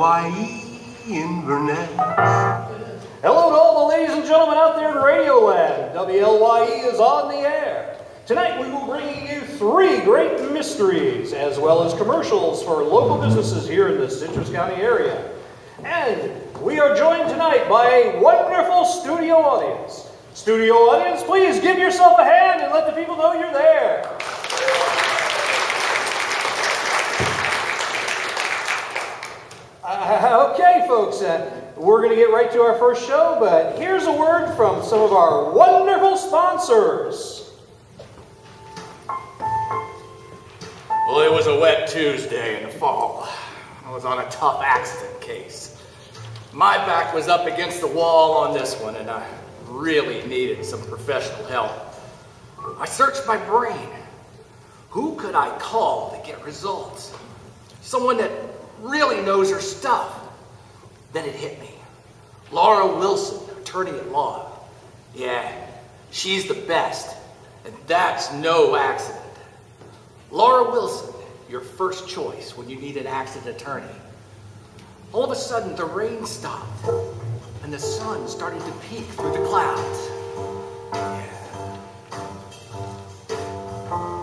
WLYE Inverness. Hello to all the ladies and gentlemen out there in Radio Land. WLYE is on the air. Tonight we will bring you three great mysteries as well as commercials for local businesses here in the Citrus County area. And we are joined tonight by a wonderful studio audience. Studio audience, please give yourself a hand and let the people know you're there. Uh, okay, folks, uh, we're going to get right to our first show, but here's a word from some of our wonderful sponsors. Well, it was a wet Tuesday in the fall. I was on a tough accident case. My back was up against the wall on this one, and I really needed some professional help. I searched my brain. Who could I call to get results? Someone that really knows her stuff. Then it hit me. Laura Wilson, attorney at law. Yeah, she's the best, and that's no accident. Laura Wilson, your first choice when you need an accident attorney. All of a sudden, the rain stopped, and the sun started to peek through the clouds. Yeah.